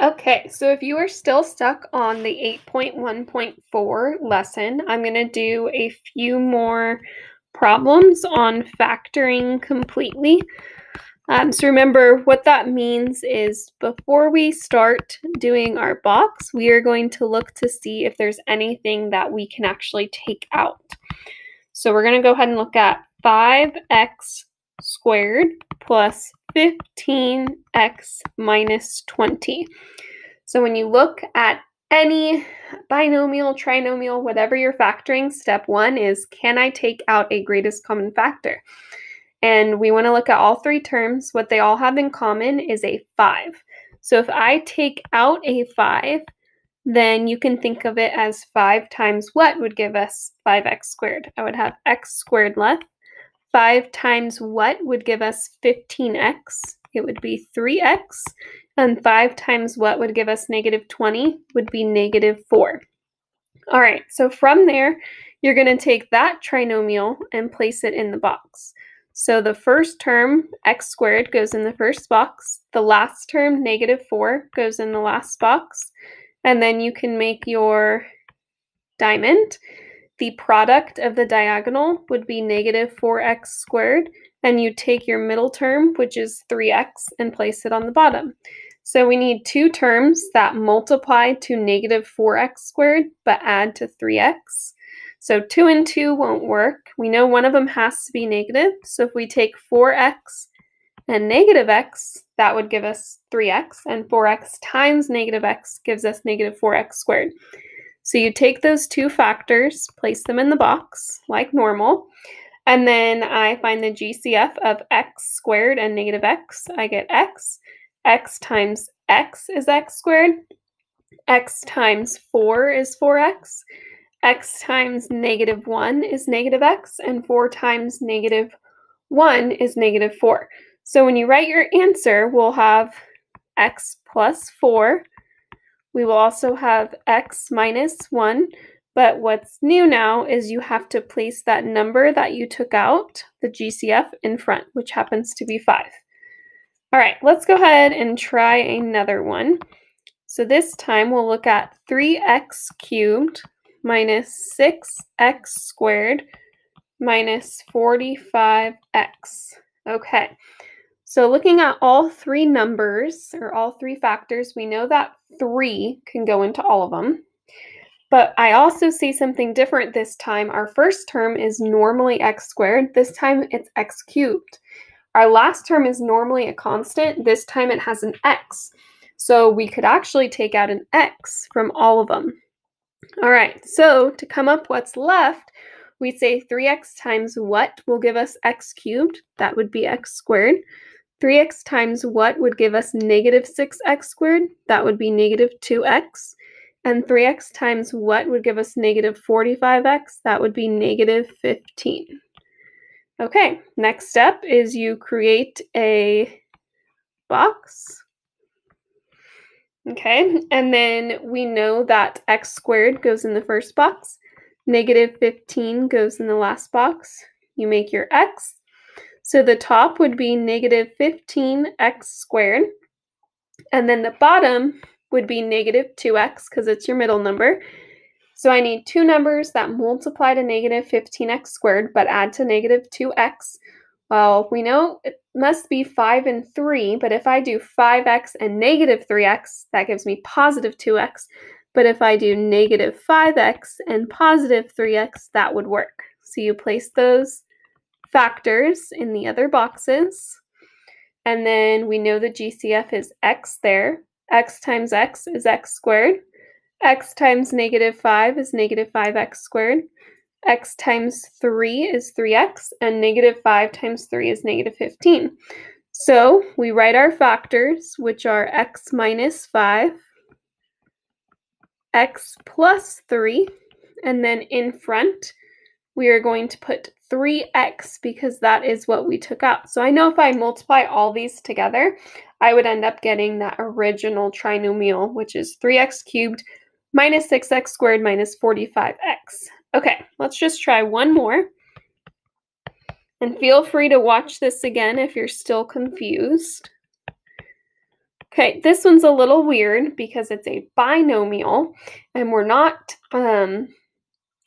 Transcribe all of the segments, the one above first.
Okay, so if you are still stuck on the 8.1.4 lesson, I'm going to do a few more problems on factoring completely. Um, so remember, what that means is before we start doing our box, we are going to look to see if there's anything that we can actually take out. So we're going to go ahead and look at 5x squared plus 15x minus 20. So when you look at any binomial, trinomial, whatever you're factoring, step one is can I take out a greatest common factor? And we want to look at all three terms. What they all have in common is a 5. So if I take out a 5, then you can think of it as 5 times what would give us 5x squared. I would have x squared left 5 times what would give us 15x? It would be 3x. And 5 times what would give us negative 20 would be negative 4. All right, so from there, you're going to take that trinomial and place it in the box. So the first term, x squared, goes in the first box. The last term, negative 4, goes in the last box. And then you can make your diamond. The product of the diagonal would be negative 4x squared, and you take your middle term, which is 3x, and place it on the bottom. So we need two terms that multiply to negative 4x squared, but add to 3x. So 2 and 2 won't work. We know one of them has to be negative. So if we take 4x and negative x, that would give us 3x, and 4x times negative x gives us negative 4x squared. So you take those two factors, place them in the box like normal, and then I find the GCF of x squared and negative x. I get x. x times x is x squared. x times 4 is 4x. x times negative 1 is negative x. And 4 times negative 1 is negative 4. So when you write your answer, we'll have x plus 4 we will also have x minus 1, but what's new now is you have to place that number that you took out, the GCF, in front, which happens to be 5. All right, let's go ahead and try another one. So this time we'll look at 3x cubed minus 6x squared minus 45x. Okay, so looking at all three numbers or all three factors, we know that 3 can go into all of them. But I also see something different this time. Our first term is normally x squared. This time it's x cubed. Our last term is normally a constant. This time it has an x. So we could actually take out an x from all of them. All right, so to come up what's left, we say 3x times what will give us x cubed? That would be x squared. 3x times what would give us negative 6x squared? That would be negative 2x. And 3x times what would give us negative 45x? That would be negative 15. Okay, next step is you create a box. Okay, and then we know that x squared goes in the first box, negative 15 goes in the last box. You make your x, so the top would be negative 15x squared. And then the bottom would be negative 2x because it's your middle number. So I need two numbers that multiply to negative 15x squared but add to negative 2x. Well, we know it must be 5 and 3, but if I do 5x and negative 3x, that gives me positive 2x. But if I do negative 5x and positive 3x, that would work. So you place those factors in the other boxes. And then we know the GCF is x there. x times x is x squared. x times negative 5 is negative 5x squared. x times 3 is 3x, and negative 5 times 3 is negative 15. So we write our factors, which are x minus 5, x plus 3, and then in front, we are going to put 3x because that is what we took out. So I know if I multiply all these together, I would end up getting that original trinomial, which is 3x cubed minus 6x squared minus 45x. Okay, let's just try one more. And feel free to watch this again if you're still confused. Okay, this one's a little weird because it's a binomial and we're not, um,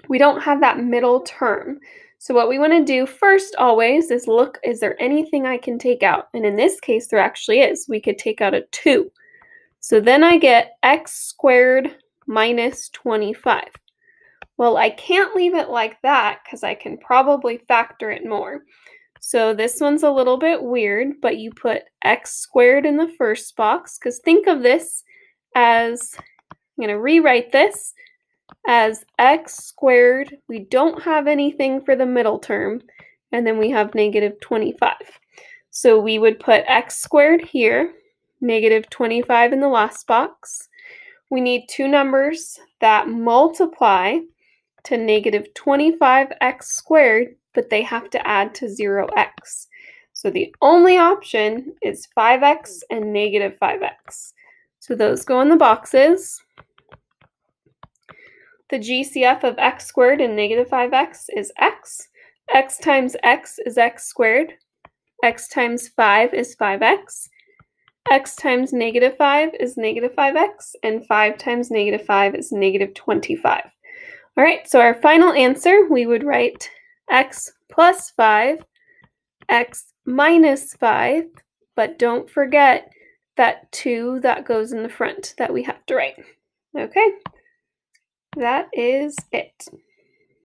we don't have that middle term. So what we want to do first always is look, is there anything I can take out? And in this case, there actually is. We could take out a 2. So then I get x squared minus 25. Well, I can't leave it like that because I can probably factor it more. So this one's a little bit weird, but you put x squared in the first box because think of this as, I'm going to rewrite this as x squared. We don't have anything for the middle term, and then we have negative 25. So we would put x squared here, negative 25 in the last box. We need two numbers that multiply to negative 25x squared, but they have to add to 0x. So the only option is 5x and negative 5x. So those go in the boxes. The GCF of x squared and negative 5x is x. x times x is x squared. x times 5 is 5x. x times negative 5 is negative 5x. And 5 times negative 5 is negative 25. All right, so our final answer, we would write x plus 5, x minus 5, but don't forget that 2 that goes in the front that we have to write. Okay, that is it.